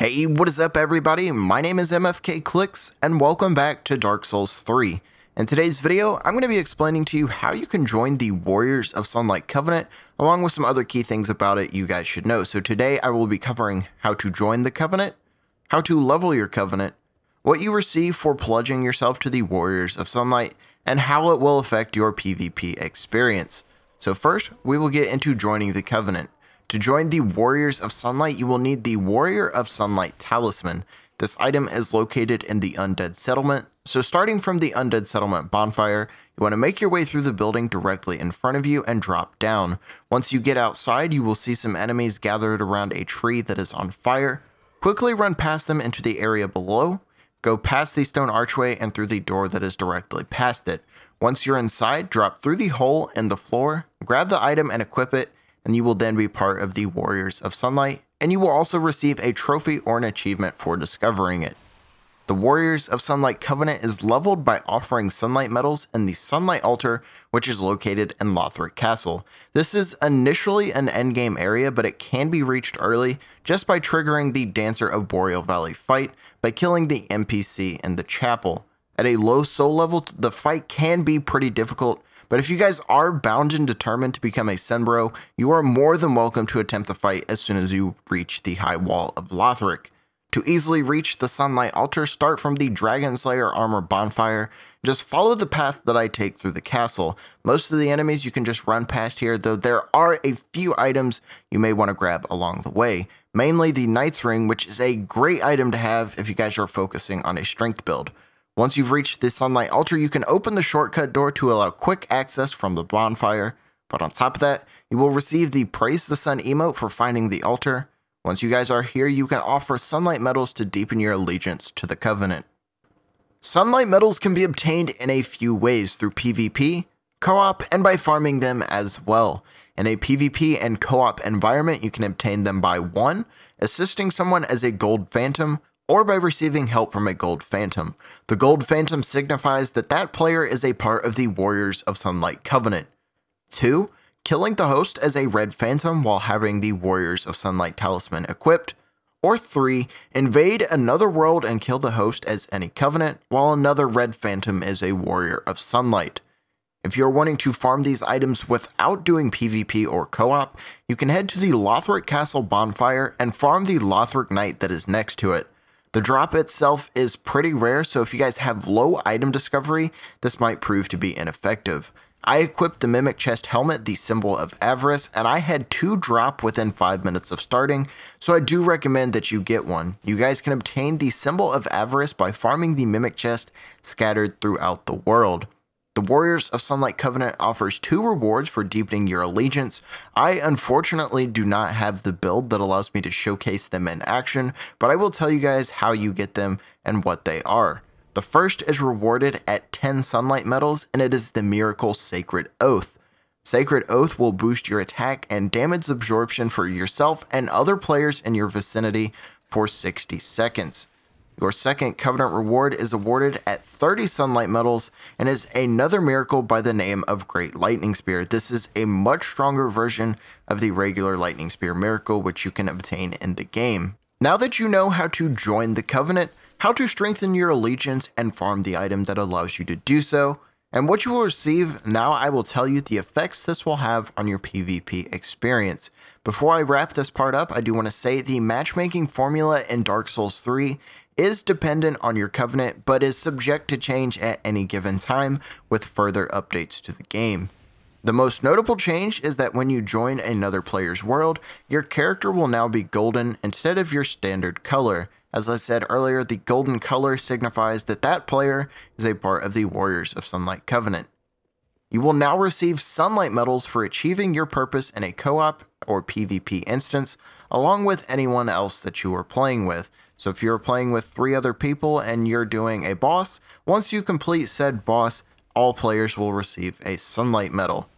Hey, what is up everybody? My name is MFK Clickz and welcome back to Dark Souls 3. In today's video, I'm going to be explaining to you how you can join the Warriors of Sunlight Covenant, along with some other key things about it you guys should know. So today I will be covering how to join the Covenant, how to level your Covenant, what you receive for pledging yourself to the Warriors of Sunlight, and how it will affect your PvP experience. So first, we will get into joining the Covenant. To join the Warriors of Sunlight, you will need the Warrior of Sunlight Talisman. This item is located in the Undead Settlement. So starting from the Undead Settlement bonfire, you want to make your way through the building directly in front of you and drop down. Once you get outside, you will see some enemies gathered around a tree that is on fire. Quickly run past them into the area below. Go past the stone archway and through the door that is directly past it. Once you're inside, drop through the hole in the floor, grab the item and equip it, and you will then be part of the Warriors of Sunlight, and you will also receive a trophy or an achievement for discovering it. The Warriors of Sunlight Covenant is leveled by offering sunlight medals in the Sunlight Altar, which is located in Lothric Castle. This is initially an endgame area, but it can be reached early just by triggering the Dancer of Boreal Valley fight by killing the NPC in the chapel. At a low soul level, the fight can be pretty difficult, but if you guys are bound and determined to become a Sunbro, you are more than welcome to attempt the fight as soon as you reach the high wall of Lothric. To easily reach the Sunlight Altar, start from the Dragon Slayer armor bonfire. Just follow the path that I take through the castle. Most of the enemies you can just run past here, though there are a few items you may want to grab along the way. Mainly the Knight's Ring, which is a great item to have if you guys are focusing on a strength build. Once you've reached the Sunlight Altar, you can open the shortcut door to allow quick access from the bonfire. But on top of that, you will receive the Praise the Sun emote for finding the altar. Once you guys are here, you can offer Sunlight Medals to deepen your allegiance to the Covenant. Sunlight Medals can be obtained in a few ways through PvP, co-op, and by farming them as well. In a PvP and co-op environment, you can obtain them by 1. Assisting someone as a Gold Phantom, or by receiving help from a Gold Phantom. The Gold Phantom signifies that that player is a part of the Warriors of Sunlight Covenant. 2. Killing the host as a Red Phantom while having the Warriors of Sunlight Talisman equipped. Or 3. Invade another world and kill the host as any Covenant, while another Red Phantom is a Warrior of Sunlight. If you're wanting to farm these items without doing PvP or co-op, you can head to the Lothric Castle bonfire and farm the Lothric Knight that is next to it. The drop itself is pretty rare, so if you guys have low item discovery, this might prove to be ineffective. I equipped the Mimic Chest Helmet, the symbol of avarice, and I had two drop within 5 minutes of starting, so I do recommend that you get one. You guys can obtain the symbol of avarice by farming the Mimic Chest scattered throughout the world. The Warriors of Sunlight Covenant offers two rewards for deepening your allegiance. I unfortunately do not have the build that allows me to showcase them in action, but I will tell you guys how you get them and what they are. The first is rewarded at 10 Sunlight Medals, and it is the Miracle Sacred Oath. Sacred Oath will boost your attack and damage absorption for yourself and other players in your vicinity for 60 seconds. Your second Covenant reward is awarded at 30 Sunlight Medals and is another miracle by the name of Great Lightning Spear. This is a much stronger version of the regular Lightning Spear miracle which you can obtain in the game. Now that you know how to join the Covenant, how to strengthen your allegiance and farm the item that allows you to do so, and what you will receive, now I will tell you the effects this will have on your PvP experience. Before I wrap this part up, I do want to say the matchmaking formula in Dark Souls 3 is dependent on your covenant, but is subject to change at any given time with further updates to the game. The most notable change is that when you join another player's world, your character will now be golden instead of your standard color. As I said earlier, the golden color signifies that that player is a part of the Warriors of Sunlight Covenant. You will now receive Sunlight Medals for achieving your purpose in a co-op or PvP instance, along with anyone else that you are playing with, so if you're playing with three other people and you're doing a boss, once you complete said boss, all players will receive a Sunlight Medal.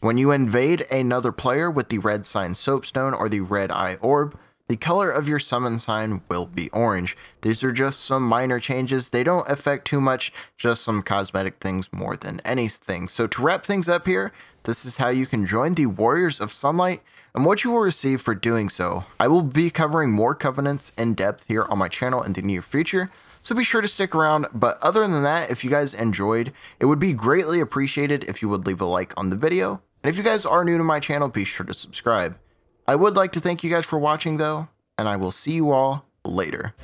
When you invade another player with the red sign soapstone or the red eye orb, the color of your summon sign will be orange. These are just some minor changes. They don't affect too much, just some cosmetic things more than anything. So to wrap things up here, this is how you can join the Warriors of Sunlight. and what you will receive for doing so. I will be covering more covenants in depth here on my channel in the near future, so be sure to stick around. But other than that, if you guys enjoyed, it would be greatly appreciated if you would leave a like on the video. And if you guys are new to my channel, be sure to subscribe. I would like to thank you guys for watching though, and I will see you all later.